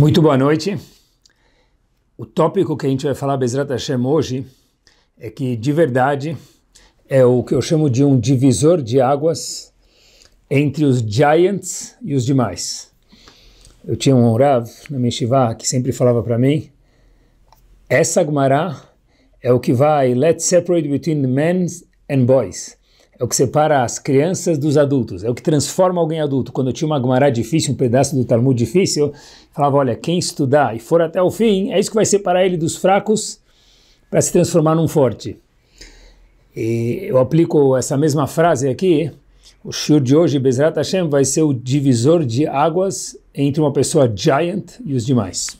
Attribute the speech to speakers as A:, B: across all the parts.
A: Muito boa noite. O tópico que a gente vai falar, Bezrat Hashem, hoje, é que, de verdade, é o que eu chamo de um divisor de águas entre os giants e os demais. Eu tinha um Rav na Meshivá que sempre falava para mim, essa Gemara é o que vai, let's separate between men and boys é o que separa as crianças dos adultos, é o que transforma alguém adulto. Quando eu tinha uma Gemara difícil, um pedaço do Talmud difícil, falava, olha, quem estudar e for até o fim, é isso que vai separar ele dos fracos para se transformar num forte. E eu aplico essa mesma frase aqui, o shiur de hoje, Bezrat Hashem, vai ser o divisor de águas entre uma pessoa giant e os demais.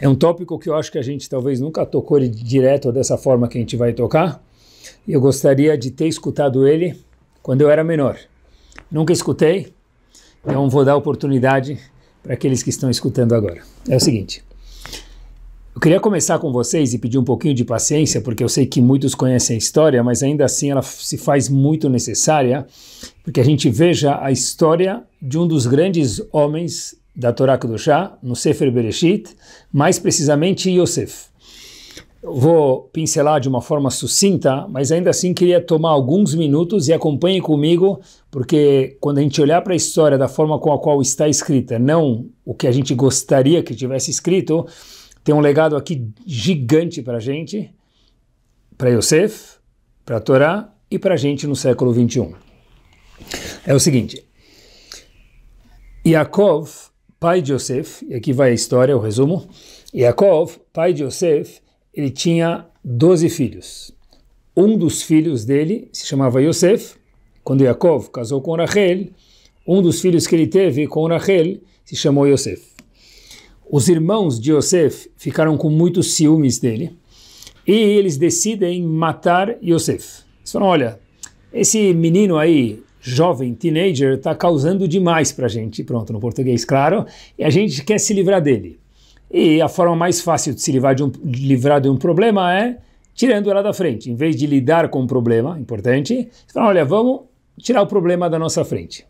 A: É um tópico que eu acho que a gente talvez nunca tocou direto dessa forma que a gente vai tocar, eu gostaria de ter escutado ele quando eu era menor. Nunca escutei, então vou dar oportunidade para aqueles que estão escutando agora. É o seguinte, eu queria começar com vocês e pedir um pouquinho de paciência, porque eu sei que muitos conhecem a história, mas ainda assim ela se faz muito necessária, porque a gente veja a história de um dos grandes homens da Torá Kedoshá, no Sefer Bereshit, mais precisamente Yosef. Eu vou pincelar de uma forma sucinta, mas ainda assim queria tomar alguns minutos e acompanhe comigo, porque quando a gente olhar para a história da forma com a qual está escrita, não o que a gente gostaria que tivesse escrito, tem um legado aqui gigante para a gente, para Yosef, para a Torá e para a gente no século 21. É o seguinte, Yaakov, pai de Yosef, e aqui vai a história, o resumo, Yaakov, pai de Yosef, ele tinha 12 filhos. Um dos filhos dele se chamava Yosef. Quando Yaakov casou com Rachel, um dos filhos que ele teve com Rachel se chamou Yosef. Os irmãos de Yosef ficaram com muitos ciúmes dele e eles decidem matar Yosef. Eles falam, olha, esse menino aí, jovem, teenager, está causando demais para a gente, pronto, no português claro, e a gente quer se livrar dele. E a forma mais fácil de se livrar de um, de livrar de um problema é tirando ela da frente. Em vez de lidar com o um problema, importante, você fala, olha, vamos tirar o problema da nossa frente.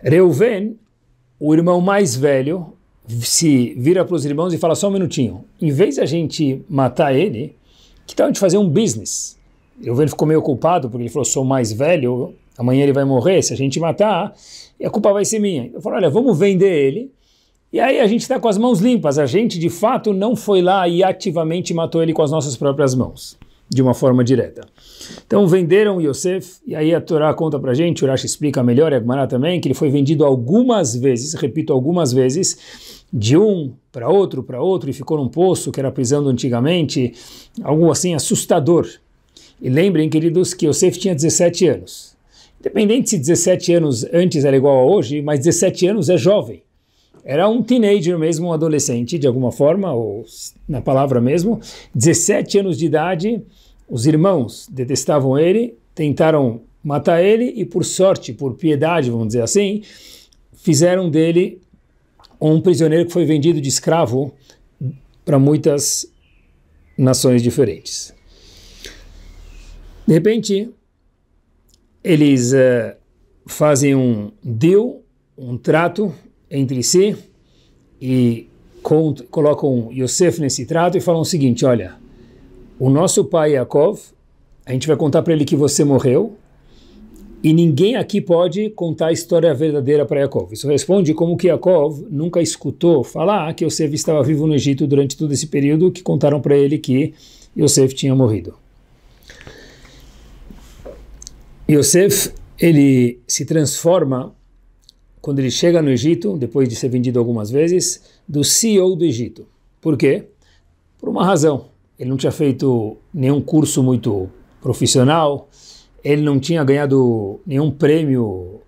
A: Reuven, o irmão mais velho, se vira para os irmãos e fala só um minutinho, em vez de a gente matar ele, que tal a gente fazer um business? Reuven ficou meio culpado porque ele falou, sou mais velho, amanhã ele vai morrer, se a gente matar, a culpa vai ser minha. Eu falo, olha, vamos vender ele, e aí a gente está com as mãos limpas, a gente de fato não foi lá e ativamente matou ele com as nossas próprias mãos, de uma forma direta. Então venderam Yosef, e aí a Torá conta para a gente, Urash explica melhor, e a Gemara também, que ele foi vendido algumas vezes, repito, algumas vezes, de um para outro, para outro, e ficou num poço, que era prisão antigamente, algo assim assustador. E lembrem, queridos, que Yosef tinha 17 anos. Independente se 17 anos antes era igual a hoje, mas 17 anos é jovem era um teenager mesmo, um adolescente, de alguma forma, ou na palavra mesmo, 17 anos de idade, os irmãos detestavam ele, tentaram matar ele e por sorte, por piedade, vamos dizer assim, fizeram dele um prisioneiro que foi vendido de escravo para muitas nações diferentes. De repente, eles uh, fazem um deal, um trato entre si e colocam Yosef nesse trato e falam o seguinte, olha, o nosso pai Yaakov, a gente vai contar para ele que você morreu e ninguém aqui pode contar a história verdadeira para Yaakov. Isso responde como que Yaakov nunca escutou falar que Yosef estava vivo no Egito durante todo esse período que contaram para ele que Yosef tinha morrido. Yosef, ele se transforma quando ele chega no Egito, depois de ser vendido algumas vezes, do CEO do Egito. Por quê? Por uma razão. Ele não tinha feito nenhum curso muito profissional, ele não tinha ganhado nenhum prêmio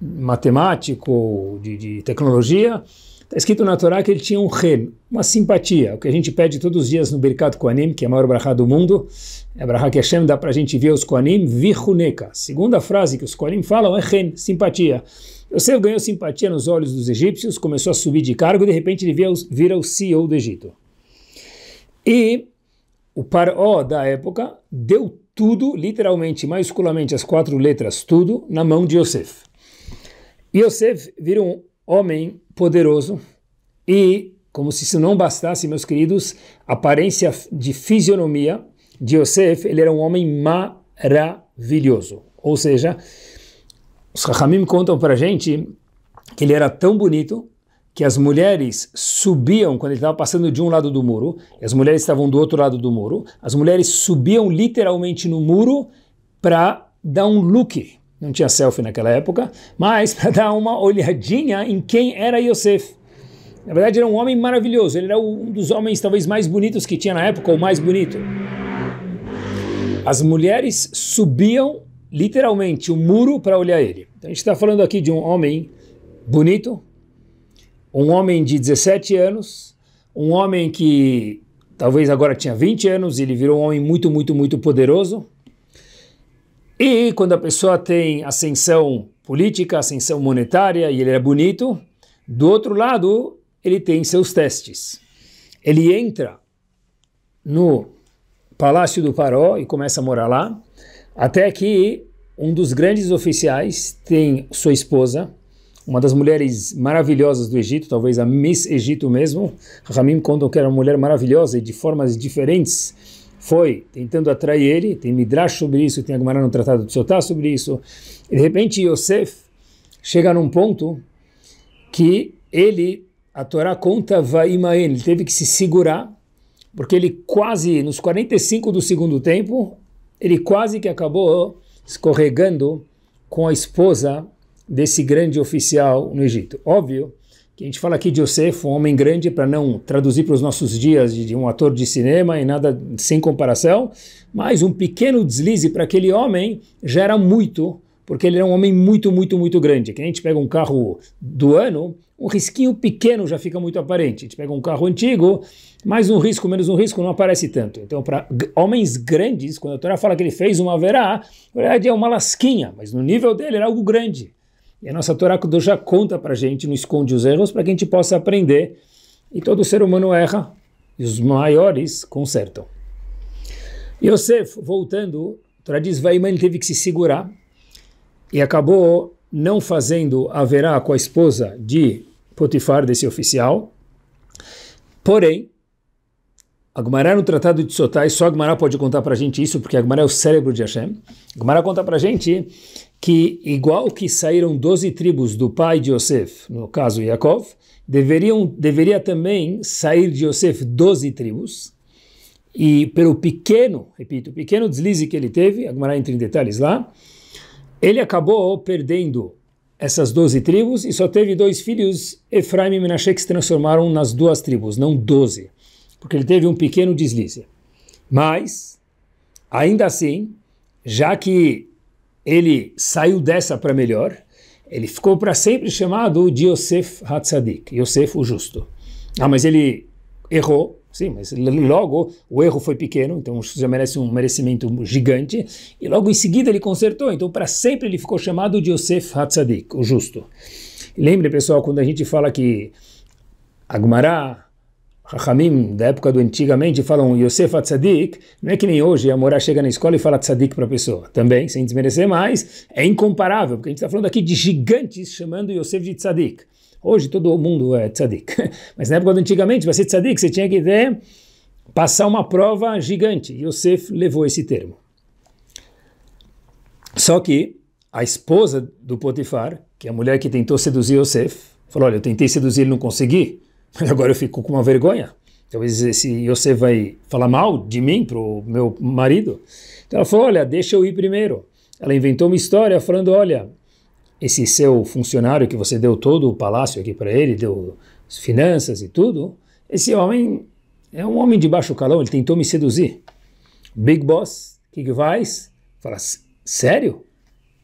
A: matemático, de, de tecnologia. Está escrito na Torá que ele tinha um ren, uma simpatia, o que a gente pede todos os dias no Birkat Koanim, que é a maior brachá do mundo, é a brachá que Hashem dá para a gente ver os Koanim, vichuneka. Segunda frase que os Koanim falam é ren, simpatia. Yosef ganhou simpatia nos olhos dos egípcios, começou a subir de cargo e de repente ele vira o CEO do Egito. E o Paró da época deu tudo, literalmente, maiusculamente, as quatro letras, tudo, na mão de Yosef. Yosef vira um homem poderoso, E, como se isso não bastasse, meus queridos, aparência de fisionomia de Yosef, ele era um homem maravilhoso. Ou seja, os Rahamim contam para a gente que ele era tão bonito que as mulheres subiam quando ele estava passando de um lado do muro, e as mulheres estavam do outro lado do muro, as mulheres subiam literalmente no muro para dar um look. Não tinha selfie naquela época, mas para dar uma olhadinha em quem era Yosef. Na verdade, era um homem maravilhoso. Ele era um dos homens talvez mais bonitos que tinha na época, ou mais bonito. As mulheres subiam literalmente o muro para olhar ele. Então a gente está falando aqui de um homem bonito, um homem de 17 anos, um homem que talvez agora tinha 20 anos, ele virou um homem muito, muito, muito poderoso. E quando a pessoa tem ascensão política, ascensão monetária e ele é bonito, do outro lado, ele tem seus testes. Ele entra no palácio do Paró e começa a morar lá, até que um dos grandes oficiais tem sua esposa, uma das mulheres maravilhosas do Egito, talvez a Miss Egito mesmo. Ramim contam que era uma mulher maravilhosa e de formas diferentes foi tentando atrair ele. Tem Midrash sobre isso, tem Agmará no Tratado de Sotá sobre isso. E de repente Yosef chega num ponto que ele, a Torá conta Vaimaen, ele teve que se segurar, porque ele quase, nos 45 do segundo tempo, ele quase que acabou escorregando com a esposa desse grande oficial no Egito. Óbvio que a gente fala aqui de Yosef, um homem grande, para não traduzir para os nossos dias de, um ator de cinema e nada sem comparação, mas um pequeno deslize para aquele homem já era muito, porque ele era um homem muito, muito, muito grande. Que a gente pega um carro do ano, um risquinho pequeno já fica muito aparente. A gente pega um carro antigo, mais um risco, menos um risco, não aparece tanto. Então, para homens grandes, quando a Torá fala que ele fez uma verá, na verdade é uma lasquinha, mas no nível dele era algo grande. E a nossa Torá já conta para a gente, não esconde os erros, para que a gente possa aprender. E todo ser humano erra, e os maiores consertam. Yosef, voltando, a Torá diz, Vaiman teve que se segurar, e acabou não fazendo a verá com a esposa de Potifar, desse oficial. Porém, Agmará no Tratado de Sotai, só Agmará pode contar para a gente isso, porque Agmará é o cérebro de Hashem. Agmará conta para a gente que, igual que saíram 12 tribos do pai de Yosef, no caso Yaakov, deveriam, deveria também sair de Yosef 12 tribos, e pelo pequeno, repito, pequeno deslize que ele teve, Agmará entra em detalhes lá, ele acabou perdendo essas 12 tribos e só teve dois filhos, Efraim e Menashe, que se transformaram nas duas tribos, não 12, porque ele teve um pequeno deslize. Mas, ainda assim, já que ele saiu dessa para melhor, ele ficou para sempre chamado de Yosef Hatzadik, Yosef o justo. Ah, mas ele errou, sim, mas logo o erro foi pequeno, então já merece um merecimento gigante, e logo em seguida ele consertou, então para sempre ele ficou chamado de Yosef Hatzadik, o justo. Lembre, pessoal, quando a gente fala que Agmará, Rahamim da época do antigamente falam Yosef Tzadik, não é que nem hoje a Morá chega na escola e fala Tzadik para a pessoa. Também, sem desmerecer mais, é incomparável, porque a gente está falando aqui de gigantes chamando Yosef de Tzadik. Hoje todo mundo é Tzadik. Mas na época antigamente, para ser Tzadik, você tinha que ter, passar uma prova gigante. Yosef levou esse termo. Só que a esposa do Potifar, que é a mulher que tentou seduzir Yosef, falou, olha, eu tentei seduzir ele, não consegui mas agora eu fico com uma vergonha. Talvez esse você vai falar mal de mim para o meu marido. Então ela falou: Olha, deixa eu ir primeiro. Ela inventou uma história falando: Olha, esse seu funcionário que você deu todo o palácio aqui para ele, deu finanças e tudo, esse homem é um homem de baixo calão, ele tentou me seduzir. Big Boss, o que, que faz? Fala: Sério?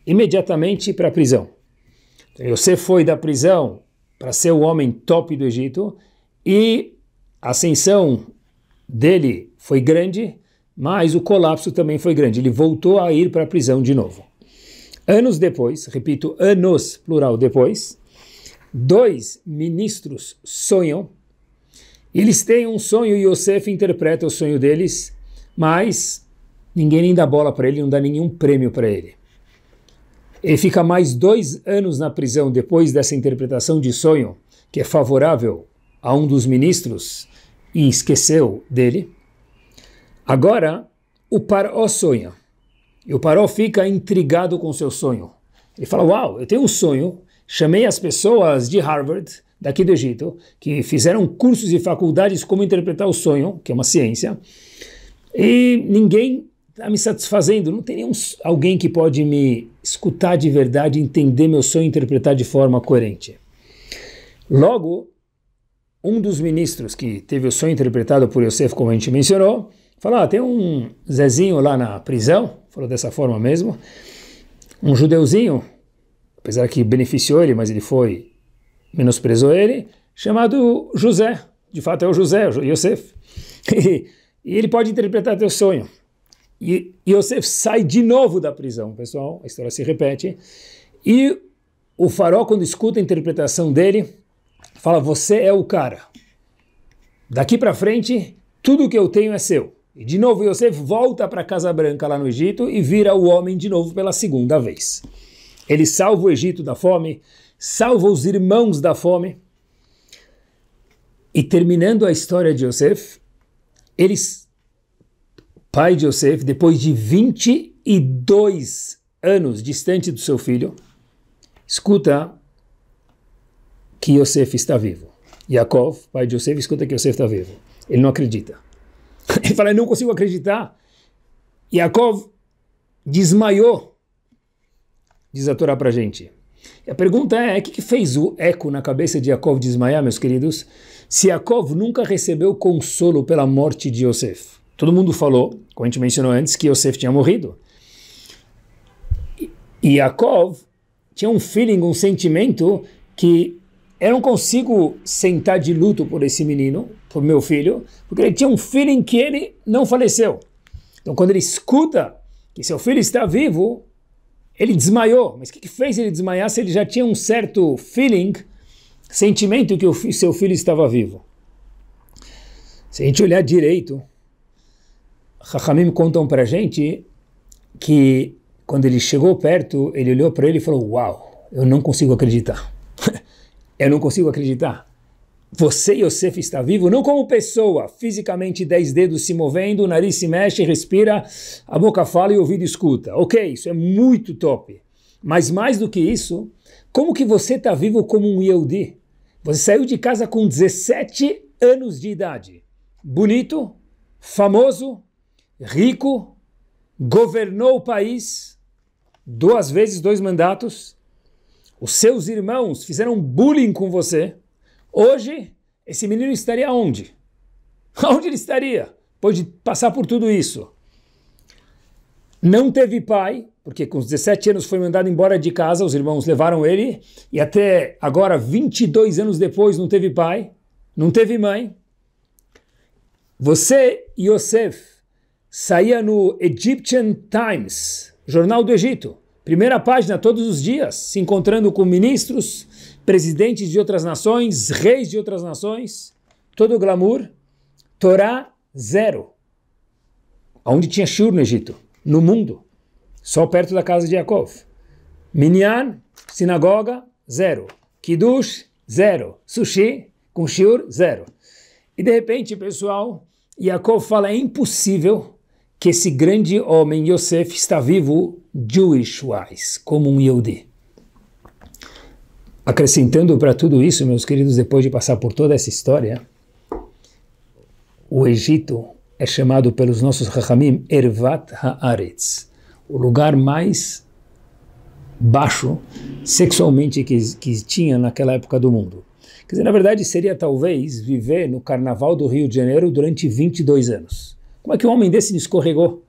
A: Imediatamente para a prisão. Você foi da prisão para ser o homem top do Egito e a ascensão dele foi grande, mas o colapso também foi grande. Ele voltou a ir para a prisão de novo. Anos depois, repito, anos, plural, depois, dois ministros sonham, eles têm um sonho e Yosef interpreta o sonho deles, mas ninguém nem dá bola para ele, não dá nenhum prêmio para ele. Ele fica mais dois anos na prisão depois dessa interpretação de sonho, que é favorável a um dos ministros e esqueceu dele. Agora, o Paró sonha. E o Paró fica intrigado com seu sonho. Ele fala: Uau, eu tenho um sonho. Chamei as pessoas de Harvard, daqui do Egito, que fizeram cursos e faculdades como interpretar o sonho, que é uma ciência, e ninguém está me satisfazendo. Não tem nenhum, alguém que pode me escutar de verdade, entender meu sonho e interpretar de forma coerente. Logo, um dos ministros que teve o sonho interpretado por Yosef, como a gente mencionou, falou: ah, tem um Zezinho lá na prisão, falou dessa forma mesmo, um judeuzinho, apesar que beneficiou ele, mas ele foi, menosprezou ele, chamado José. De fato é o José, o Yosef. e ele pode interpretar teu sonho. E Yosef sai de novo da prisão, pessoal, a história se repete. E o farol, quando escuta a interpretação dele, fala: Você é o cara. Daqui para frente, tudo que eu tenho é seu. E de novo Yosef volta para a Casa Branca lá no Egito e vira o homem de novo pela segunda vez. Ele salva o Egito da fome, salva os irmãos da fome. E terminando a história de Yosef, eles, pai de Yosef, depois de 22 anos distante do seu filho, escuta que Yosef está vivo. Yaakov, pai de Yosef, escuta que Yosef está vivo. Ele não acredita. Ele fala, eu não consigo acreditar. Yaakov desmaiou, diz a Torá para gente. E a pergunta é, o que, que fez o eco na cabeça de Yaakov desmaiar, meus queridos? Se Yaakov nunca recebeu consolo pela morte de Yosef. Todo mundo falou, como a gente mencionou antes, que Yosef tinha morrido. E Yaakov tinha um feeling, um sentimento que eu não consigo sentar de luto por esse menino, por meu filho, porque ele tinha um feeling que ele não faleceu. Então, quando ele escuta que seu filho está vivo, ele desmaiou. Mas o que, que fez ele desmaiar se ele já tinha um certo feeling, sentimento que o seu filho estava vivo? Se a gente olhar direito, Chachamim contam para gente que quando ele chegou perto, ele olhou para ele e falou: Uau, eu não consigo acreditar. Eu não consigo acreditar. Você, Yosef, está vivo não como pessoa, fisicamente dez dedos se movendo, o nariz se mexe, respira, a boca fala e o ouvido escuta. Ok, isso é muito top. Mas mais do que isso, como que você está vivo como um Yehudi? Você saiu de casa com 17 anos de idade. Bonito, famoso, rico, governou o país, duas vezes, dois mandatos, os seus irmãos fizeram bullying com você, hoje esse menino estaria onde? Onde ele estaria? Depois de passar por tudo isso. Não teve pai, porque com os 17 anos foi mandado embora de casa, os irmãos levaram ele, e até agora, 22 anos depois, não teve pai, não teve mãe. Você, Yosef, saía no Egyptian Times, jornal do Egito. Primeira página todos os dias, se encontrando com ministros, presidentes de outras nações, reis de outras nações, todo o glamour. Torá, zero. Onde tinha Shur no Egito? No mundo. Só perto da casa de Yaakov. Minyan, sinagoga, zero. Kiddush, zero. Sushi, com Shur, zero. E de repente, pessoal, Yaakov fala, é impossível que esse grande homem, Yosef, está vivo Jewish-wise, como um Yehudi. Acrescentando para tudo isso, meus queridos, depois de passar por toda essa história, o Egito é chamado pelos nossos Chachamim Ervat Haaretz, o lugar mais baixo sexualmente que, que tinha naquela época do mundo. Quer dizer, na verdade, seria talvez viver no carnaval do Rio de Janeiro durante 22 anos. Como é que um homem desse escorregou?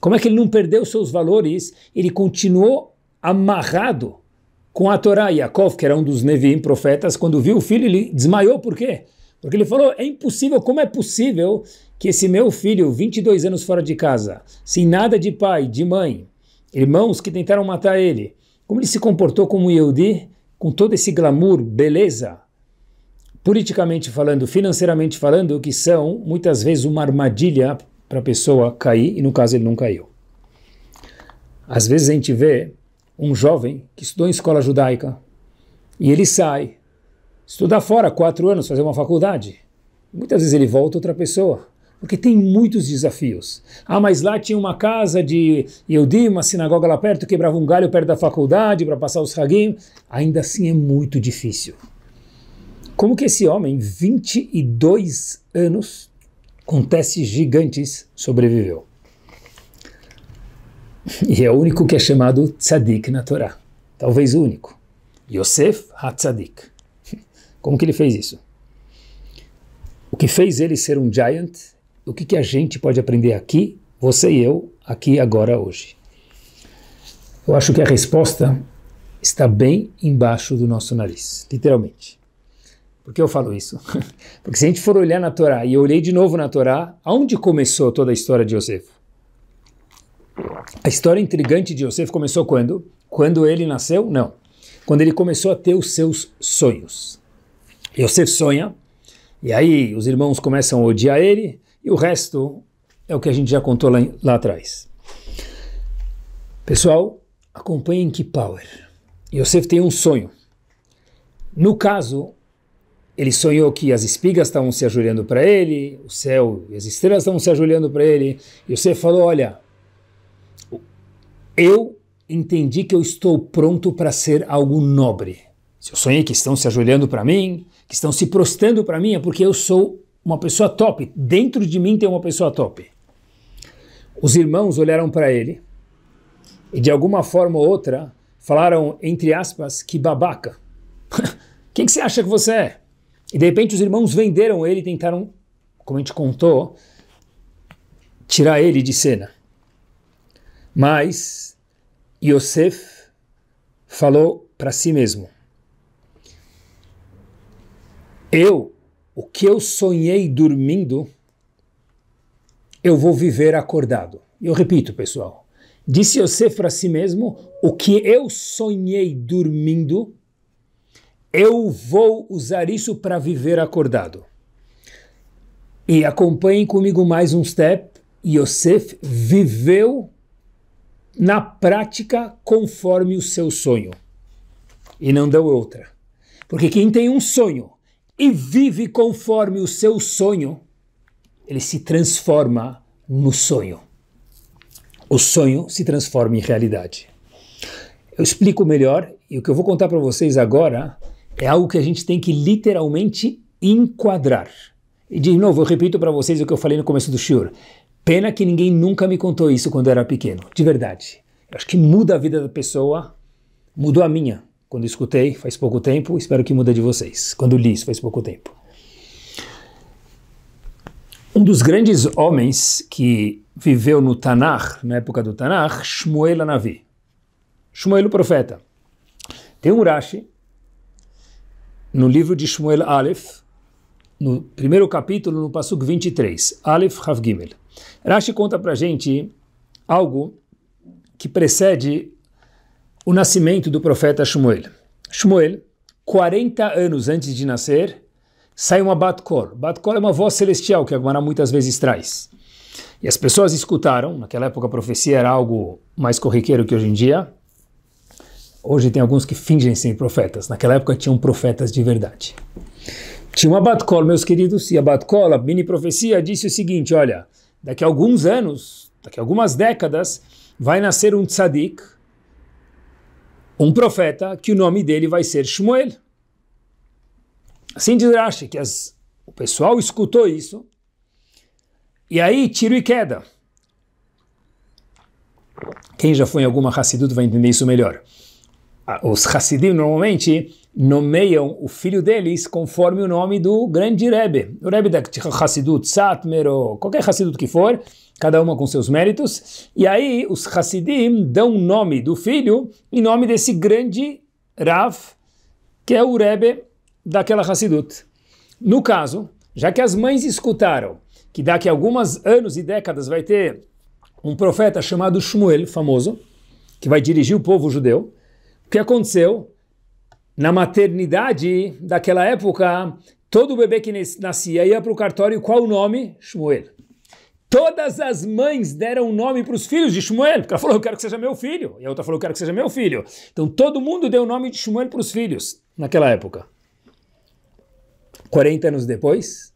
A: Como é que ele não perdeu seus valores? Ele continuou amarrado com a Torá. Yaakov, que era um dos Nevim, profetas, quando viu o filho, ele desmaiou. Por quê? Porque ele falou, é impossível, como é possível que esse meu filho, 22 anos fora de casa, sem nada de pai, de mãe, irmãos que tentaram matar ele, como ele se comportou como Yehudi, com todo esse glamour, beleza, politicamente falando, financeiramente falando, que são muitas vezes uma armadilha para a pessoa cair, e no caso ele não caiu. Às vezes a gente vê um jovem que estudou em escola judaica e ele sai, estudar fora quatro anos, fazer uma faculdade. Muitas vezes ele volta outra pessoa, porque tem muitos desafios. Ah, mas lá tinha uma casa de Yehudi, uma sinagoga lá perto, quebrava um galho perto da faculdade para passar os hagim. Ainda assim é muito difícil. Como que esse homem, 22 anos, com testes gigantes, sobreviveu? E é o único que é chamado tzadik na Torá. Talvez o único. Yosef HaTzadik. Como que ele fez isso? O que fez ele ser um giant, o que, que a gente pode aprender aqui, você e eu, aqui, agora, hoje? Eu acho que a resposta está bem embaixo do nosso nariz, literalmente. Por que eu falo isso? Porque se a gente for olhar na Torá, e eu olhei de novo na Torá, aonde começou toda a história de Yosef? A história intrigante de Yosef começou quando? Quando ele nasceu? Não. Quando ele começou a ter os seus sonhos. Yosef sonha, e aí os irmãos começam a odiar ele, e o resto é o que a gente já contou lá, lá atrás. Pessoal, acompanhem que power. Yosef tem um sonho. No caso, ele sonhou que as espigas estavam se ajoelhando para ele, o céu e as estrelas estavam se ajoelhando para ele. Você falou: Olha, eu entendi que eu estou pronto para ser algo nobre. Se eu sonhei que estão se ajoelhando para mim, que estão se prostrando para mim, é porque eu sou uma pessoa top. Dentro de mim tem uma pessoa top. Os irmãos olharam para ele e, de alguma forma ou outra, falaram, entre aspas, que babaca. Quem que você acha que você é? E de repente os irmãos venderam ele e tentaram, como a gente contou, tirar ele de cena. Mas Yosef falou para si mesmo: Eu, o que eu sonhei dormindo, eu vou viver acordado. Eu repito, pessoal. Disse Yosef para si mesmo: O que eu sonhei dormindo, eu vou usar isso para viver acordado. E acompanhem comigo mais um step. Yosef viveu na prática conforme o seu sonho. E não deu outra. Porque quem tem um sonho e vive conforme o seu sonho, ele se transforma no sonho. O sonho se transforma em realidade. Eu explico melhor e o que eu vou contar para vocês agora é algo que a gente tem que literalmente enquadrar. E de novo, eu repito para vocês o que eu falei no começo do shiur. Pena que ninguém nunca me contou isso quando eu era pequeno, de verdade. Eu acho que muda a vida da pessoa, mudou a minha. Quando escutei, faz pouco tempo, espero que muda de vocês. Quando li isso, faz pouco tempo. Um dos grandes homens que viveu no Tanakh, na época do Tanakh, Shmuel Anavi. Shmuel o profeta. Tem um Rashi, no livro de Shmuel Aleph, no primeiro capítulo, no Pasuk 23, Aleph Hav Gimel. Rashi conta para gente algo que precede o nascimento do profeta Shmuel. Shmuel, 40 anos antes de nascer, sai uma Bat-Kol. Bat-Kol é uma voz celestial que a Gemara muitas vezes traz. E as pessoas escutaram, naquela época a profecia era algo mais corriqueiro que hoje em dia. Hoje tem alguns que fingem ser profetas. Naquela época tinham profetas de verdade. Tinha uma Bat-Kol, meus queridos, e a Bat-Kol, a mini profecia, disse o seguinte, olha, daqui a alguns anos, daqui a algumas décadas, vai nascer um tzadik, um profeta, que o nome dele vai ser Shmuel. Assim diz Rashi, que as, o pessoal escutou isso, e aí tiro e queda. Quem já foi em alguma Hassidut vai entender isso melhor. Os Hassidim normalmente nomeiam o filho deles conforme o nome do grande Rebbe. O Rebbe da Hassidut, Satmer, ou qualquer Hassidut que for, cada uma com seus méritos. E aí os Hassidim dão o nome do filho em nome desse grande Rav, que é o Rebbe daquela Hassidut. No caso, já que as mães escutaram que daqui a alguns anos e décadas vai ter um profeta chamado Shmuel, famoso, que vai dirigir o povo judeu, o que aconteceu? Na maternidade daquela época, todo bebê que nascia ia para o cartório, qual o nome? Shmuel. Todas as mães deram nome para os filhos de Shmuel, porque ela falou, eu quero que seja meu filho, e a outra falou, eu quero que seja meu filho. Então todo mundo deu o nome de Shmuel para os filhos naquela época. 40 anos depois,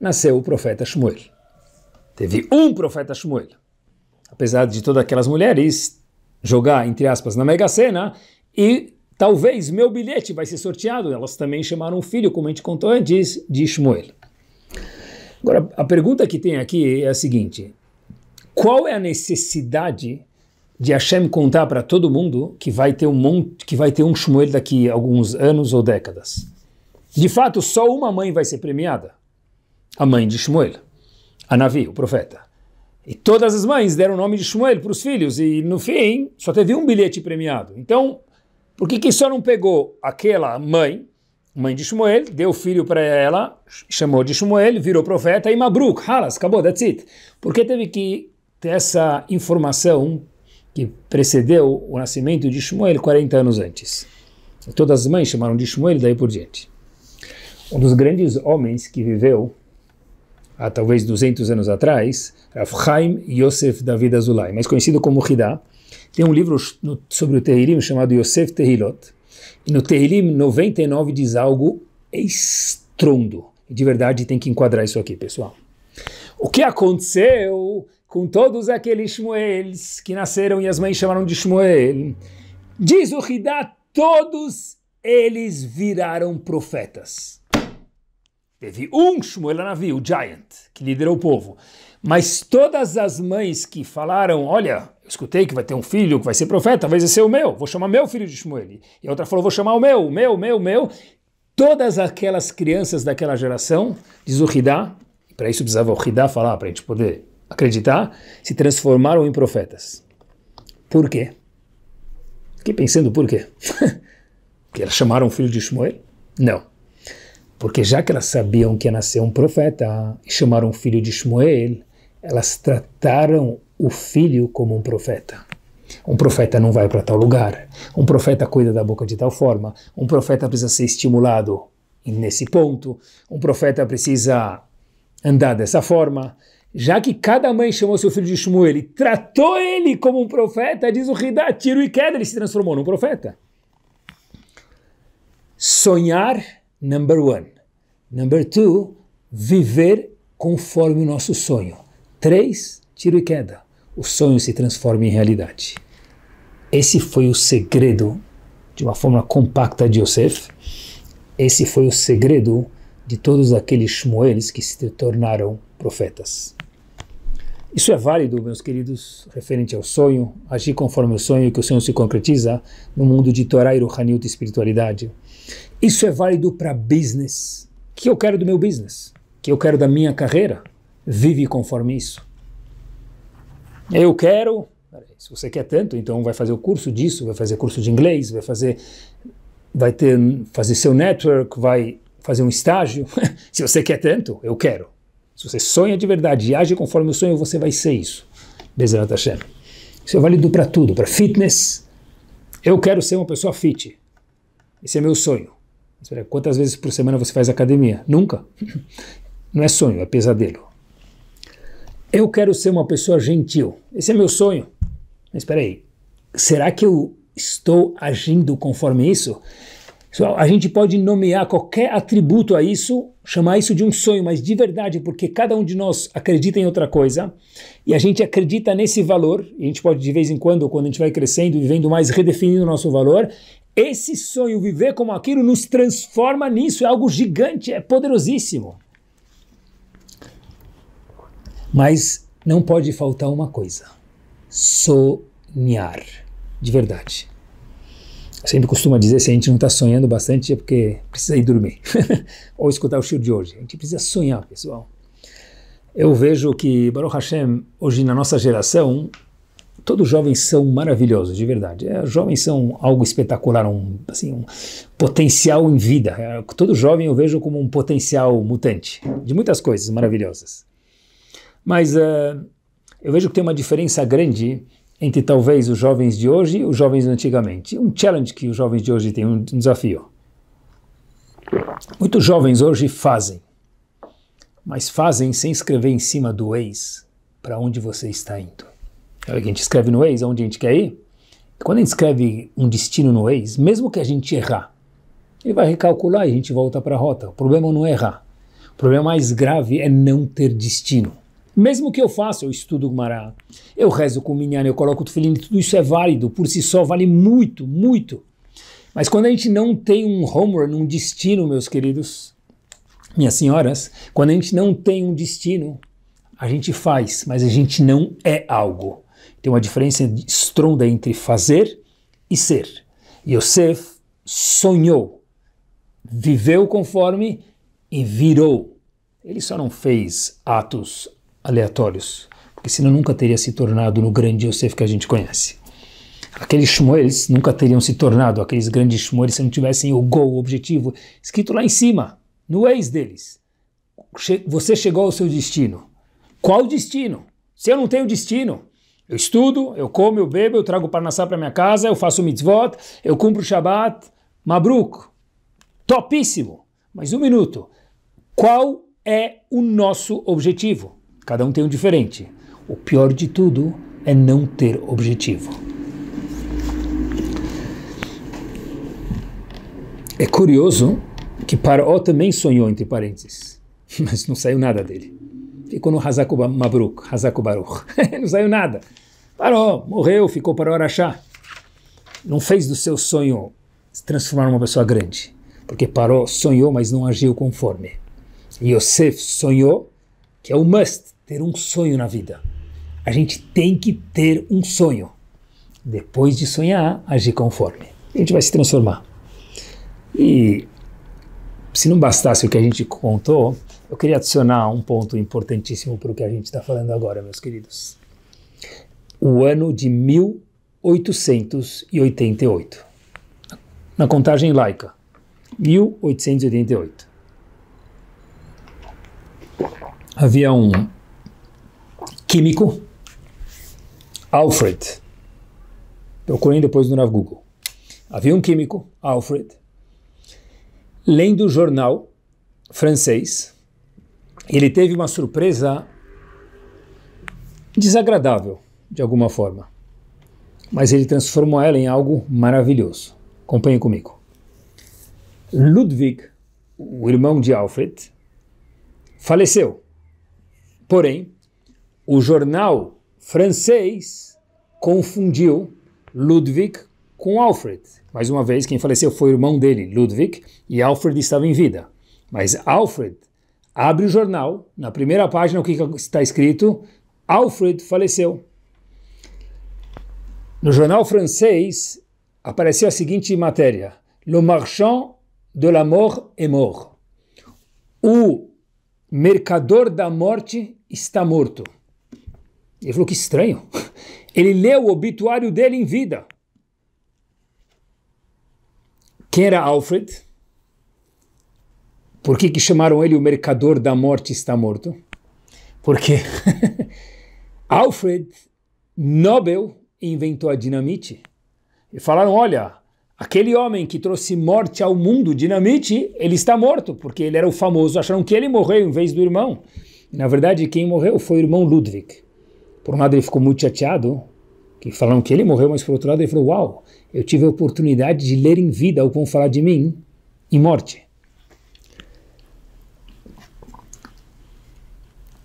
A: nasceu o profeta Shmuel. Teve um profeta Shmuel. Apesar de todas aquelas mulheres jogar, entre aspas, na Mega Sena e talvez meu bilhete vai ser sorteado. Elas também chamaram um filho, como a gente contou antes, de Shmuel. Agora, a pergunta que tem aqui é a seguinte: qual é a necessidade de Hashem contar para todo mundo que vai ter um monte, que vai ter um Shmuel daqui a alguns anos ou décadas? De fato, só uma mãe vai ser premiada, a mãe de Shmuel, a Navi, o profeta. E todas as mães deram o nome de Shmuel para os filhos, e no fim só teve um bilhete premiado. Então, por que, que só não pegou aquela mãe, mãe de Shmuel, deu filho para ela, chamou de Shmuel, virou profeta, e Mabruk, halas, acabou, that's it. Por que teve que ter essa informação que precedeu o nascimento de Shmuel 40 anos antes? Todas as mães chamaram de Shmuel daí por diante. Um dos grandes homens que viveu há talvez 200 anos atrás, Rav Chaim Yosef David Azulay, mais conhecido como Hidá, tem um livro sobre o Tehilim chamado Yosef Tehilot, e no Tehilim 99 diz algo estrondo. De verdade tem que enquadrar isso aqui, pessoal. O que aconteceu com todos aqueles Shmuels que nasceram e as mães chamaram de Shmuel? Diz o Hidá, todos eles viraram profetas. Teve um Shmuel Anavi, o Giant, que liderou o povo. Mas todas as mães que falaram, olha, escutei que vai ter um filho que vai ser profeta, talvez esse ser o meu, vou chamar meu filho de Shmuel. E a outra falou, vou chamar o meu, o meu, o meu, o meu. Todas aquelas crianças daquela geração, diz o Hidá, para isso precisava o Hidá falar, para a gente poder acreditar, se transformaram em profetas. Por quê? Fiquei pensando por quê. Porque elas chamaram o filho de Shmuel? Não. Porque já que elas sabiam que ia nascer um profeta e chamaram o filho de Shmuel, elas trataram o filho como um profeta. Um profeta não vai para tal lugar. Um profeta cuida da boca de tal forma. Um profeta precisa ser estimulado nesse ponto. Um profeta precisa andar dessa forma. Já que cada mãe chamou seu filho de Shmuel e tratou ele como um profeta, diz o Hidá, tiro e queda, ele se transformou num profeta. Sonhar Number one. Number two, viver conforme o nosso sonho. Três, tiro e queda. O sonho se transforma em realidade. Esse foi o segredo, de uma forma compacta de Yosef. Esse foi o segredo de todos aqueles Shmuelis que se tornaram profetas. Isso é válido, meus queridos, referente ao sonho, agir conforme o sonho, que o sonho se concretiza no mundo de Torah e Ruhaniut espiritualidade. Isso é válido para business. O que eu quero do meu business? O que eu quero da minha carreira? Vive conforme isso. Eu quero. Se você quer tanto, então vai fazer o curso disso, vai fazer curso de inglês, vai fazer, vai ter, fazer seu network, vai fazer um estágio. Se você quer tanto, eu quero. Se você sonha de verdade e age conforme o sonho, você vai ser isso. Bezerra Hashem. Isso é válido para tudo, para fitness. Eu quero ser uma pessoa fit. Esse é meu sonho. Quantas vezes por semana você faz academia? Nunca. Não é sonho, é pesadelo. Eu quero ser uma pessoa gentil. Esse é meu sonho. Mas espera aí, será que eu estou agindo conforme isso? A gente pode nomear qualquer atributo a isso, chamar isso de um sonho, mas de verdade, porque cada um de nós acredita em outra coisa, e a gente acredita nesse valor, e a gente pode de vez em quando, quando a gente vai crescendo e vivendo mais, redefinindo o nosso valor, esse sonho, viver como aquilo, nos transforma nisso, é algo gigante, é poderosíssimo. Mas não pode faltar uma coisa: sonhar, de verdade. Eu sempre costumo dizer, se a gente não está sonhando bastante é porque precisa ir dormir. Ou escutar o show de hoje. A gente precisa sonhar, pessoal. Eu vejo que, Baruch Hashem, hoje na nossa geração, todos os jovens são maravilhosos, de verdade. É, jovens são algo espetacular, um, assim, um potencial em vida. É, todo jovem eu vejo como um potencial mutante, de muitas coisas maravilhosas. Mas uh, eu vejo que tem uma diferença grande entre talvez os jovens de hoje e os jovens de antigamente. Um challenge que os jovens de hoje têm, um desafio. Muitos jovens hoje fazem, mas fazem sem escrever em cima do ex para onde você está indo. A gente escreve no ex, aonde a gente quer ir. Quando a gente escreve um destino no ex, mesmo que a gente errar, ele vai recalcular e a gente volta para a rota. O problema não é errar. O problema mais grave é não ter destino. Mesmo que eu faça, eu estudo Gumará, eu rezo com Minyan, eu coloco o tefilim, tudo isso é válido, por si só vale muito, muito. Mas quando a gente não tem um homework, um destino, meus queridos, minhas senhoras, quando a gente não tem um destino, a gente faz, mas a gente não é algo. Tem uma diferença estronda entre fazer e ser. Yosef sonhou, viveu conforme e virou. Ele só não fez atos aleatórios, porque senão nunca teria se tornado no grande Yosef que a gente conhece. Aqueles Shmuels nunca teriam se tornado aqueles grandes Shmuels se não tivessem o gol, o objetivo, escrito lá em cima, no ex deles. Você chegou ao seu destino. Qual destino? Se eu não tenho destino, eu estudo, eu como, eu bebo, eu trago parnassá para minha casa, eu faço mitzvot, eu cumpro o Shabbat, Mabruk. Topíssimo! Mas um minuto. Qual é o nosso objetivo? Cada um tem um diferente. O pior de tudo é não ter objetivo. É curioso que Paró também sonhou, entre parênteses, mas não saiu nada dele. Ficou no Hazaku Mabruk, Hazaku Baruch. não saiu nada. Parou, morreu, ficou para Orachá. Não fez do seu sonho se transformar numa pessoa grande. Porque parou, sonhou, mas não agiu conforme. Yosef sonhou, que é o must, ter um sonho na vida. A gente tem que ter um sonho. Depois de sonhar, agir conforme. A gente vai se transformar. E se não bastasse o que a gente contou, eu queria adicionar um ponto importantíssimo para o que a gente está falando agora, meus queridos o ano de 1888. Na contagem laica, 1888. Havia um químico, Alfred. Procurem depois no Google. Havia um químico, Alfred, lendo o jornal francês. Ele teve uma surpresa desagradável de alguma forma. Mas ele transformou ela em algo maravilhoso. Acompanhe comigo. Ludwig, o irmão de Alfred, faleceu. Porém, o jornal francês confundiu Ludwig com Alfred. Mais uma vez, quem faleceu foi o irmão dele, Ludwig, e Alfred estava em vida. Mas Alfred abre o jornal, na primeira página o que está escrito? Alfred faleceu. No jornal francês apareceu a seguinte matéria: Le marchand de la mort est mort. O mercador da morte está morto. Ele falou que estranho. Ele leu o obituário dele em vida. Quem era Alfred? Por que, que chamaram ele o mercador da morte está morto? Porque Alfred Nobel inventou a dinamite. E falaram: olha, aquele homem que trouxe morte ao mundo, dinamite, ele está morto, porque ele era o famoso. Acharam que ele morreu em vez do irmão. Na verdade, quem morreu foi o irmão Ludwig. Por um lado, ele ficou muito chateado, que falaram que ele morreu, mas por outro lado, ele falou: Uau, eu tive a oportunidade de ler em vida o que vão falar de mim em morte.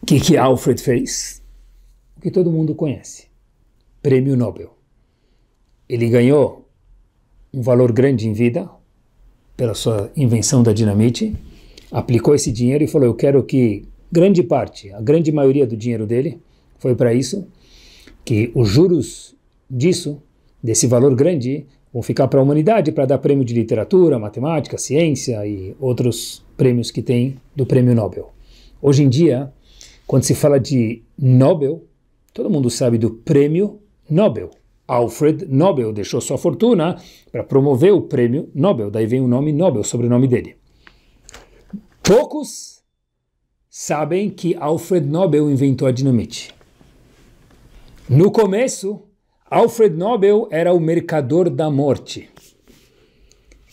A: O que, que Alfred fez? O que todo mundo conhece prêmio Nobel. Ele ganhou um valor grande em vida pela sua invenção da dinamite, aplicou esse dinheiro e falou: Eu quero que grande parte, a grande maioria do dinheiro dele foi para isso, que os juros disso, desse valor grande, vão ficar para a humanidade para dar prêmio de literatura, matemática, ciência e outros prêmios que tem do prêmio Nobel. Hoje em dia, quando se fala de Nobel, todo mundo sabe do prêmio Nobel. Alfred Nobel deixou sua fortuna para promover o prêmio Nobel, daí vem o nome Nobel, sobrenome dele. Poucos sabem que Alfred Nobel inventou a dinamite. No começo, Alfred Nobel era o mercador da morte.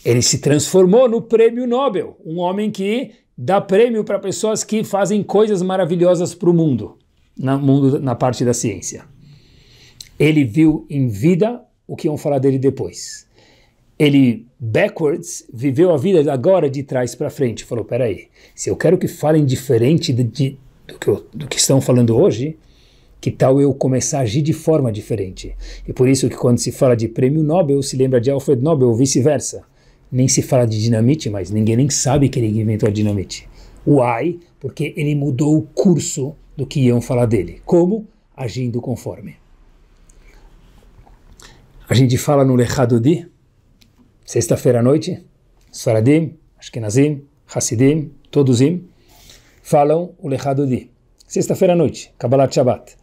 A: Ele se transformou no prêmio Nobel, um homem que dá prêmio para pessoas que fazem coisas maravilhosas para o mundo, na, mundo, na parte da ciência ele viu em vida o que iam falar dele depois. Ele backwards viveu a vida agora de trás para frente. Falou, peraí, se eu quero que falem diferente de, de, do, que eu, do que estão falando hoje, que tal eu começar a agir de forma diferente? E por isso que quando se fala de prêmio Nobel, se lembra de Alfred Nobel ou vice-versa. Nem se fala de dinamite, mas ninguém nem sabe que ele inventou a dinamite. Why? Porque ele mudou o curso do que iam falar dele. Como? Agindo conforme. A gente fala no Lechadodi, sexta-feira à noite, Sfaradim, Ashkenazim, Hassidim, Toduzim, falam o Lechadodi. Sexta-feira à noite, Kabbalat Shabbat.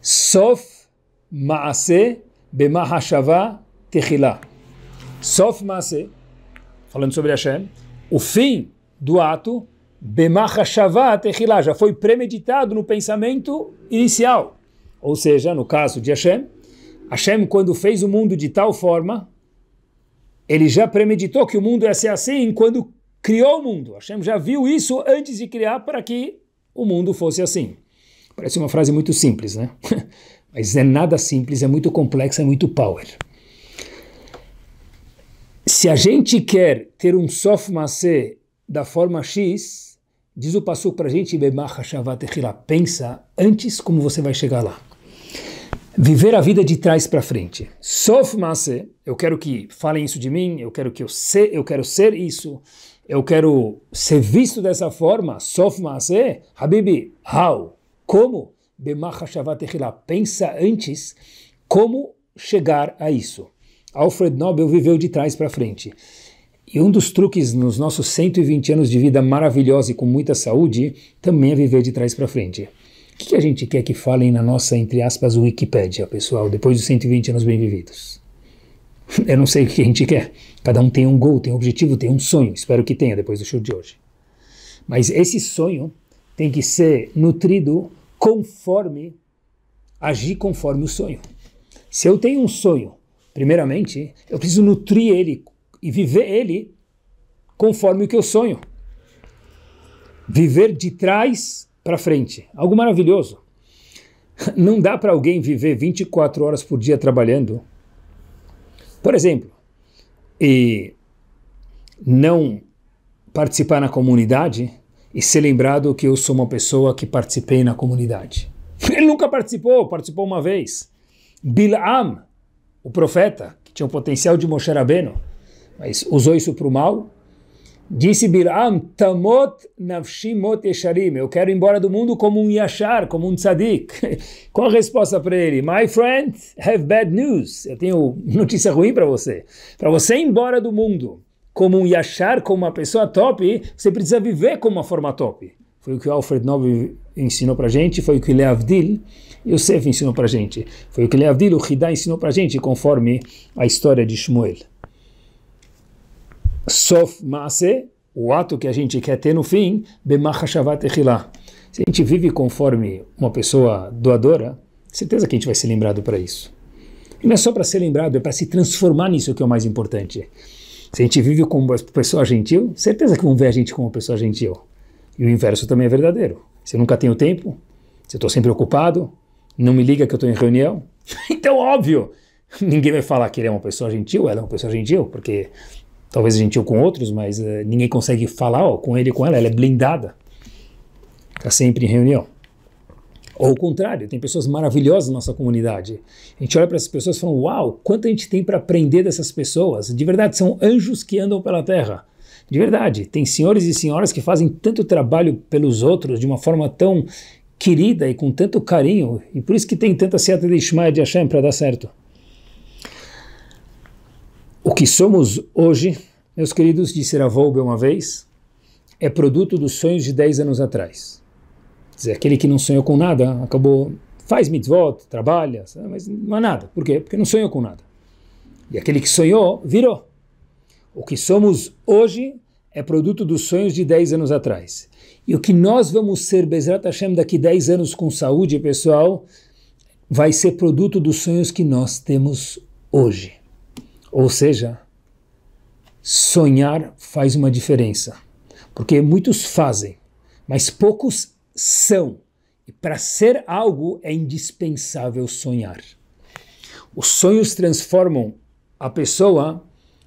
A: Sof Maase Bemahashava Techila. Sof Maase, falando sobre Hashem, o fim do ato Bemahashava Techila, já foi premeditado no pensamento inicial. Ou seja, no caso de Hashem, Hashem, quando fez o mundo de tal forma, ele já premeditou que o mundo ia ser assim quando criou o mundo. Hashem já viu isso antes de criar para que o mundo fosse assim. Parece uma frase muito simples, né? Mas é nada simples, é muito complexa, é muito power. Se a gente quer ter um sof masé da forma X, diz o passo para a gente, pensa antes como você vai chegar lá viver a vida de trás para frente. Sof eu quero que falem isso de mim, eu quero que eu ser, eu quero ser isso, eu quero ser visto dessa forma. Sof maase, Habibi, how? Como? Pensa antes como chegar a isso. Alfred Nobel viveu de trás para frente. E um dos truques nos nossos 120 anos de vida maravilhosa e com muita saúde também é viver de trás para frente. O que, a gente quer que falem na nossa, entre aspas, Wikipédia, pessoal, depois dos 120 anos bem vividos? Eu não sei o que a gente quer. Cada um tem um gol, tem um objetivo, tem um sonho. Espero que tenha depois do show de hoje. Mas esse sonho tem que ser nutrido conforme, agir conforme o sonho. Se eu tenho um sonho, primeiramente, eu preciso nutrir ele e viver ele conforme o que eu sonho. Viver de trás para frente. Algo maravilhoso. Não dá para alguém viver 24 horas por dia trabalhando, por exemplo, e não participar na comunidade e ser lembrado que eu sou uma pessoa que participei na comunidade. Ele nunca participou, participou uma vez. Bilam, o profeta, que tinha o potencial de Moshe Rabbeinu, mas usou isso para o mal, Disse Bilam, Tamot nafshi mot yesharim. Eu quero ir embora do mundo como um yashar, como um tzadik. Qual a resposta para ele? My friend, have bad news. Eu tenho notícia ruim para você. Para você ir embora do mundo como um yashar, como uma pessoa top, você precisa viver como uma forma top. Foi o que Alfred Nobel ensinou para gente, foi o que Leavdil Yosef ensinou para gente. Foi o que Leavdil, o Hidá, ensinou para gente, conforme a história de Shmuel. Sof Maase, o ato que a gente quer ter no fim, Bemachashavat Echilá. Se a gente vive conforme uma pessoa doadora, certeza que a gente vai ser lembrado para isso. E não é só para ser lembrado, é para se transformar nisso que é o mais importante. Se a gente vive como uma pessoa gentil, certeza que vão ver a gente como uma pessoa gentil. E o inverso também é verdadeiro. Se eu nunca tenho tempo, se eu estou sempre ocupado, não me liga que eu estou em reunião, então óbvio, ninguém vai falar que ele é uma pessoa gentil, ela é uma pessoa gentil, porque talvez gentil com outros, mas uh, ninguém consegue falar ó, com ele com ela, ela é blindada. Está sempre em reunião. Ou o contrário, tem pessoas maravilhosas na nossa comunidade. A gente olha para essas pessoas e fala: Uau, quanto a gente tem para aprender dessas pessoas. De verdade, são anjos que andam pela terra. De verdade, tem senhores e senhoras que fazem tanto trabalho pelos outros de uma forma tão querida e com tanto carinho, e por isso que tem tanta seta de Ishmael de Hashem para dar certo. O que somos hoje, meus queridos, disse Ravolbe uma vez, é produto dos sonhos de 10 anos atrás. Quer dizer, aquele que não sonhou com nada, acabou, faz mitzvot, trabalha, mas não é nada. Por quê? Porque não sonhou com nada. E aquele que sonhou, virou. O que somos hoje é produto dos sonhos de 10 anos atrás. E o que nós vamos ser, Bezrat Hashem, daqui 10 anos com saúde, pessoal, vai ser produto dos sonhos que nós temos hoje. Ou seja, sonhar faz uma diferença. Porque muitos fazem, mas poucos são. E para ser algo é indispensável sonhar. Os sonhos transformam a pessoa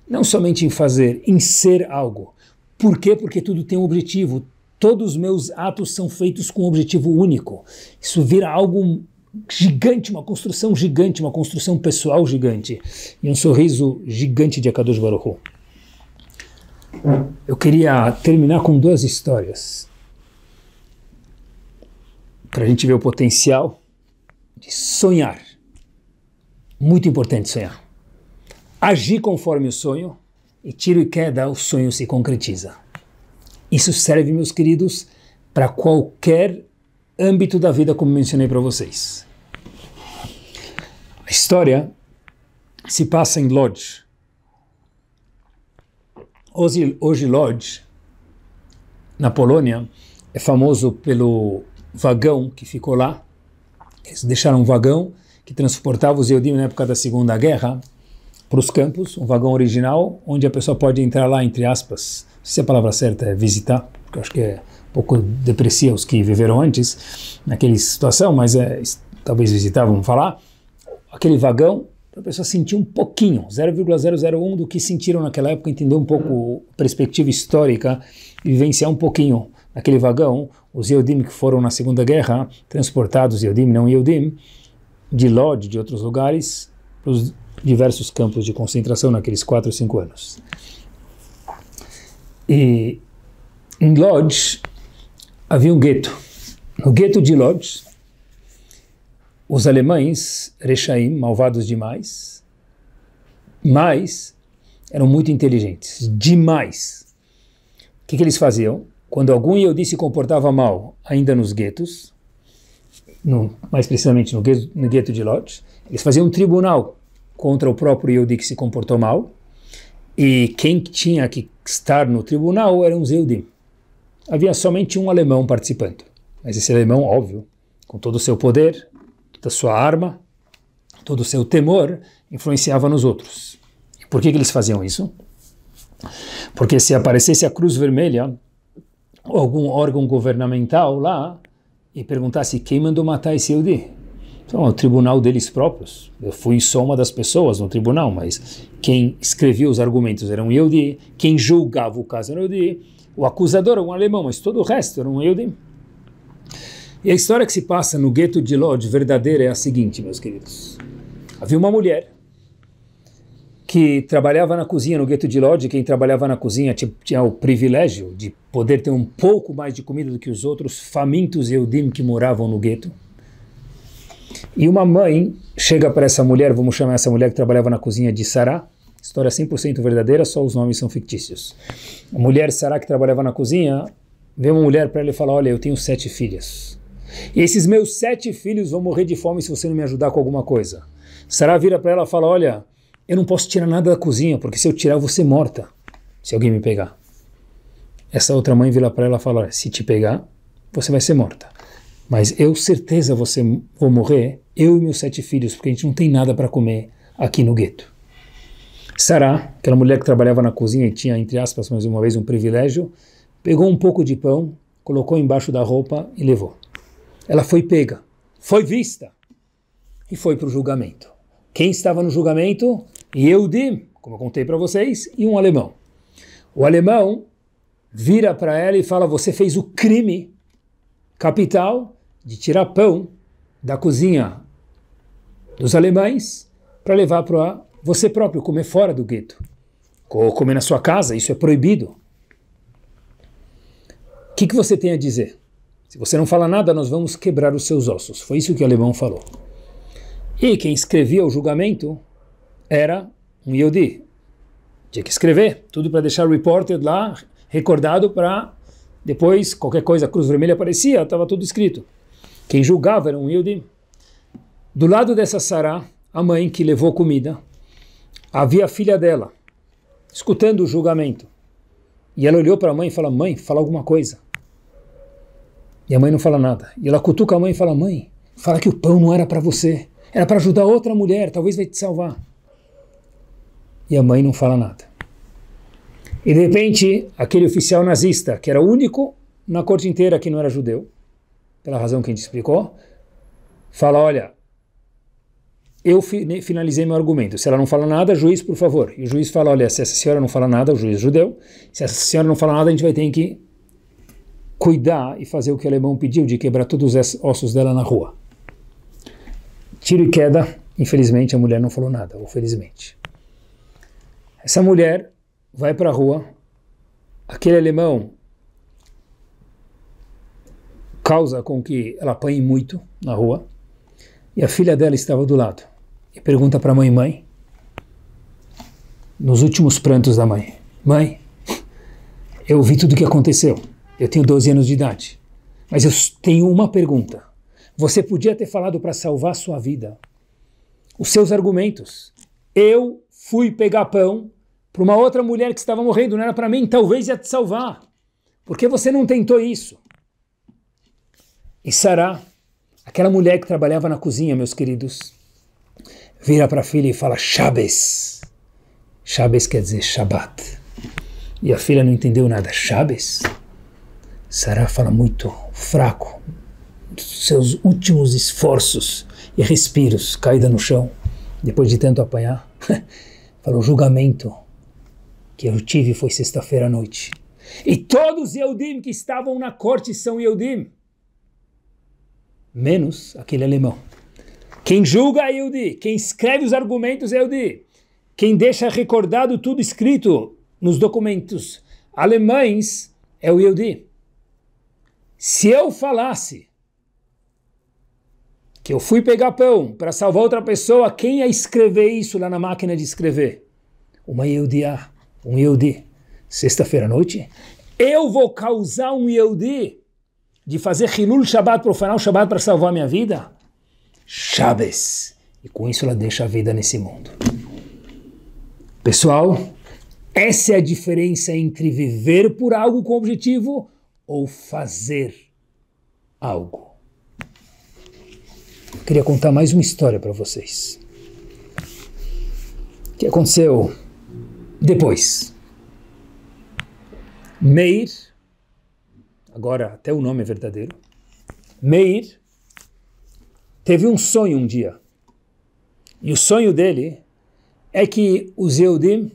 A: não somente em fazer, em ser algo. Por quê? Porque tudo tem um objetivo. Todos os meus atos são feitos com um objetivo único. Isso vira algo gigante, uma construção gigante, uma construção pessoal gigante. E um sorriso gigante de Akadosh Baruch Hu. Eu queria terminar com duas histórias. Para a gente ver o potencial de sonhar. Muito importante sonhar. Agir conforme o sonho e tiro e queda, o sonho se concretiza. Isso serve, meus queridos, para qualquer âmbito da vida, como mencionei para vocês. A história se passa em Lodz. Hoje, hoje Lodz, na Polônia, é famoso pelo vagão que ficou lá. Eles deixaram um vagão que transportava os Eudim na época da Segunda Guerra para os campos, um vagão original, onde a pessoa pode entrar lá, entre aspas, se a palavra certa é visitar, porque eu acho que é um pouco deprecia os que viveram antes, naquela situação, mas é, talvez visitar, vamos falar, aquele vagão, a pessoa sentir um pouquinho, 0,001 do que sentiram naquela época, entender um pouco a perspectiva histórica e vivenciar um pouquinho naquele vagão, os Yehudim que foram na Segunda Guerra, transportados, Yehudim, não Yehudim, de Lodz, de outros lugares, para os diversos campos de concentração naqueles quatro ou cinco anos. E em Lodz havia um gueto. No gueto de Lodz, os alemães, Rechaim, malvados demais, mas eram muito inteligentes, demais. O que, que eles faziam? Quando algum Yehudi se comportava mal, ainda nos guetos, no, mais precisamente no gueto, no gueto de Lodz, eles faziam um tribunal contra o próprio Yehudi que se comportou mal, e quem tinha que estar no tribunal eram os Yehudim. Havia somente um alemão participando, mas esse alemão, óbvio, com todo o seu poder, da sua arma, todo o seu temor, influenciava nos outros. E por que, que eles faziam isso? Porque se aparecesse a Cruz Vermelha, ou algum órgão governamental lá, e perguntasse quem mandou matar esse Yehudi, então, o tribunal deles próprios. Eu fui só uma das pessoas no tribunal, mas quem escrevia os argumentos era um Yehudi, quem julgava o caso era um Yehudi, o acusador era um alemão, mas todo o resto era um Yehudi. E a história que se passa no gueto de Lodz verdadeira é a seguinte, meus queridos. Havia uma mulher que trabalhava na cozinha no gueto de Lodz, quem trabalhava na cozinha tinha o privilégio de poder ter um pouco mais de comida do que os outros famintos Eudim que moravam no gueto. E uma mãe chega para essa mulher, vamos chamar essa mulher que trabalhava na cozinha de Sará, história 100% verdadeira, só os nomes são fictícios. A mulher Sará que trabalhava na cozinha, vê uma mulher para ela e fala, olha, eu tenho sete filhas. E esses meus sete filhos vão morrer de fome se você não me ajudar com alguma coisa. Sarah vira para ela e fala: Olha, eu não posso tirar nada da cozinha, porque se eu tirar ser morta, se alguém me pegar. Essa outra mãe vira para ela e fala: Se te pegar, você vai ser morta. Mas eu certeza você vou morrer, eu e meus sete filhos, porque a gente não tem nada para comer aqui no gueto. Sarah, aquela mulher que trabalhava na cozinha e tinha, entre aspas, mais uma vez um privilégio, pegou um pouco de pão, colocou embaixo da roupa e levou ela foi pega, foi vista e foi para o julgamento. Quem estava no julgamento? Yehudi, como eu contei para vocês, e um alemão. O alemão vira para ela e fala: Você fez o crime capital de tirar pão da cozinha dos alemães para levar para você próprio comer fora do gueto. Ou comer na sua casa, isso é proibido. O que, que você tem a dizer? Se você não fala nada, nós vamos quebrar os seus ossos. Foi isso que o alemão falou. E quem escrevia o julgamento era um Yehudi. Tinha que escrever, tudo para deixar o repórter lá recordado para depois, qualquer coisa, a cruz vermelha aparecia, estava tudo escrito. Quem julgava era um Yehudi. Do lado dessa Sará, a mãe que levou comida, havia a filha dela, escutando o julgamento. E ela olhou para a mãe e falou: Mãe, fala alguma coisa. E a mãe não fala nada. E ela cutuca a mãe e fala: Mãe, fala que o pão não era para você, era para ajudar outra mulher, talvez vai te salvar. E a mãe não fala nada. E de repente, aquele oficial nazista, que era o único na corte inteira que não era judeu, pela razão que a gente explicou, fala: Olha, eu finalizei meu argumento. Se ela não fala nada, juiz, por favor. E o juiz fala, olha, se essa senhora não fala nada, o juiz judeu, se essa senhora não fala nada, a gente vai ter que cuidar e fazer o que o alemão pediu, de quebrar todos os ossos dela na rua. Tiro e queda, infelizmente a mulher não falou nada, ou felizmente. Essa mulher vai para a rua, aquele alemão causa com que ela apanhe muito na rua, e a filha dela estava do lado. E pergunta para a mãe, mãe, nos últimos prantos da mãe, mãe, eu vi tudo o que aconteceu. Eu tenho 12 anos de idade. Mas eu tenho uma pergunta. Você podia ter falado para salvar sua vida. Os seus argumentos. Eu fui pegar pão para uma outra mulher que estava morrendo, não era para mim, talvez ia te salvar. Por que você não tentou isso? E Sará, aquela mulher que trabalhava na cozinha, meus queridos, vira para a filha e fala Shabbos. Shabbos quer dizer Shabbat. E a filha não entendeu nada. Shabbos? Sarah fala muito fraco, seus últimos esforços e respiros, caída no chão, depois de tanto apanhar. Falou: o julgamento que eu tive foi sexta-feira à noite. E todos os Yehudim que estavam na corte são Yehudim, menos aquele alemão. Quem julga é Yehudi, quem escreve os argumentos é Yehudi, quem deixa recordado tudo escrito nos documentos alemães é o Yehudi. Se eu falasse que eu fui pegar pão para salvar outra pessoa, quem ia escrever isso lá na máquina de escrever? Uma Yehudiá, um Yehudi. Sexta-feira à noite, eu vou causar um Yehudi de fazer Hilul Shabbat, profanar o Shabbat para salvar minha vida? Shabbos. E com isso ela deixa a vida nesse mundo. Pessoal, essa é a diferença entre viver por algo com objetivo ou fazer algo. Queria contar mais uma história para vocês. O que aconteceu depois? Meir, agora até o nome é verdadeiro, Meir teve um sonho um dia. E o sonho dele é que os Eudim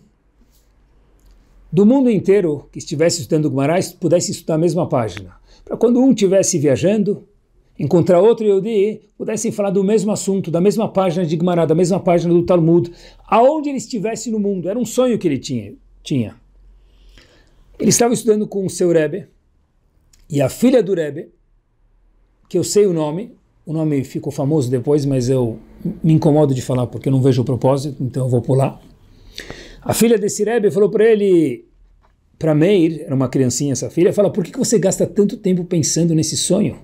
A: do mundo inteiro que estivesse estudando Gumarás pudesse estudar a mesma página. Para quando um estivesse viajando, encontrar outro Yehudi, pudessem falar do mesmo assunto, da mesma página de Gumará, da mesma página do Talmud, aonde ele estivesse no mundo. Era um sonho que ele tinha. tinha. Ele estava estudando com o seu Rebbe, e a filha do Rebbe, que eu sei o nome, o nome ficou famoso depois, mas eu me incomodo de falar porque eu não vejo o propósito, então eu vou pular. A filha desse Rebbe falou para ele, para Meir, era uma criancinha essa filha, fala, por que você gasta tanto tempo pensando nesse sonho?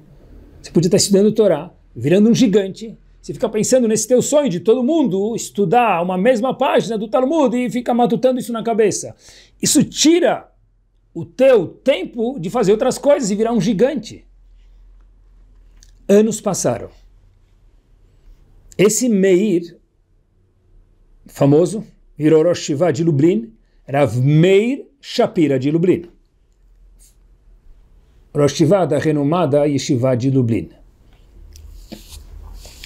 A: Você podia estar estudando Torá, virando um gigante, você fica pensando nesse teu sonho de todo mundo estudar uma mesma página do Talmud e fica matutando isso na cabeça. Isso tira o teu tempo de fazer outras coisas e virar um gigante. Anos passaram. Esse Meir, famoso, virou Rosh Shiva de Lublin, Rav Meir Shapira de Lublin. Rosh da renomada Yeshiva de Lublin.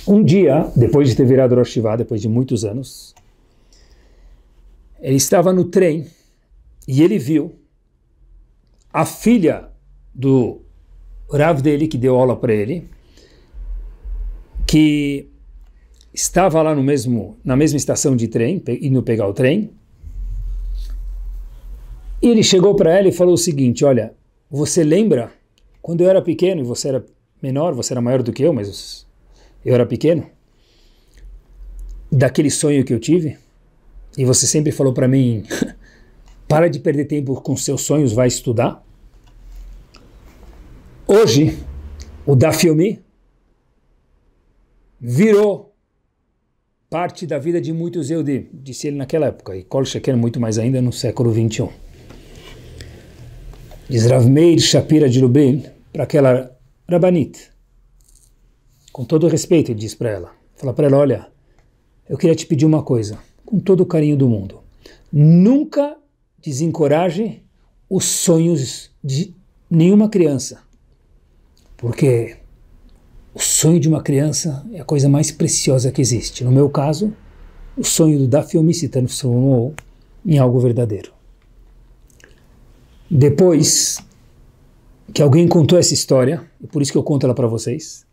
A: Um dia, depois de ter virado Rosh depois de muitos anos, ele estava no trem e ele viu a filha do Rav dele, que deu aula para ele, que estava lá no mesmo, na mesma estação de trem, indo pegar o trem, e ele chegou para ela e falou o seguinte: Olha, você lembra quando eu era pequeno e você era menor, você era maior do que eu, mas eu era pequeno, daquele sonho que eu tive? E você sempre falou para mim: para de perder tempo com seus sonhos, vai estudar. Hoje, o Dafyomi virou parte da vida de muitos Eudim, disse ele naquela época, e Kol Sheker muito mais ainda no século 21. Diz Rav Meir Shapira de Lublin para aquela Rabanit, com todo respeito, ele diz para ela, fala para ela, olha, eu queria te pedir uma coisa, com todo o carinho do mundo, nunca desencoraje os sonhos de nenhuma criança, porque O sonho de uma criança é a coisa mais preciosa que existe. No meu caso, o sonho do Dafyomi se transformou em algo verdadeiro. Depois que alguém contou essa história, e por isso que eu conto ela para vocês,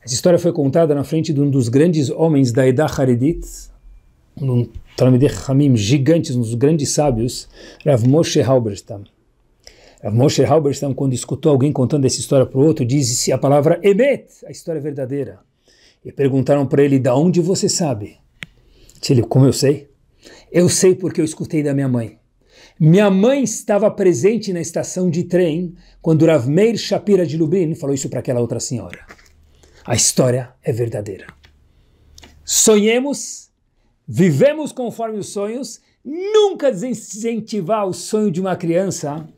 A: essa história foi contada na frente de um dos grandes homens da Edah Haredit, um Talmidei Hamim gigantes, um dos grandes sábios, Rav Moshe Halberstam. Moshe Halberstam, quando escutou alguém contando essa história para o outro, disse a palavra Emet, a história verdadeira. E perguntaram para ele, da onde você sabe? Ele, como eu sei? Eu sei porque eu escutei da minha mãe. Minha mãe estava presente na estação de trem quando Rav Meir Shapira de Lublin falou isso para aquela outra senhora. A história é verdadeira. Sonhemos, vivemos conforme os sonhos, nunca desincentivar o sonho de uma criança.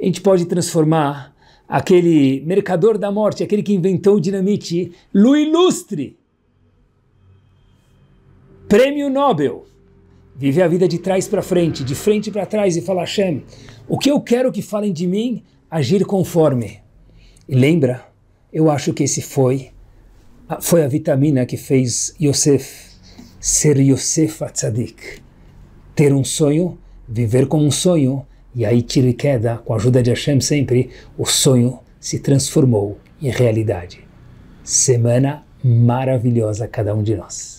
A: A gente pode transformar aquele mercador da morte, aquele que inventou o dinamite, no ilustre prêmio Nobel. Vive a vida de trás para frente, de frente para trás e fala, Hashem, o que eu quero que falem de mim, agir conforme. E lembra, eu acho que esse foi foi a vitamina que fez Yosef ser Yosef Atzadik. Ter um sonho, viver com um sonho, e aí tiro e queda, com a ajuda de Hashem sempre, o sonho se transformou em realidade. Semana maravilhosa cada um de nós.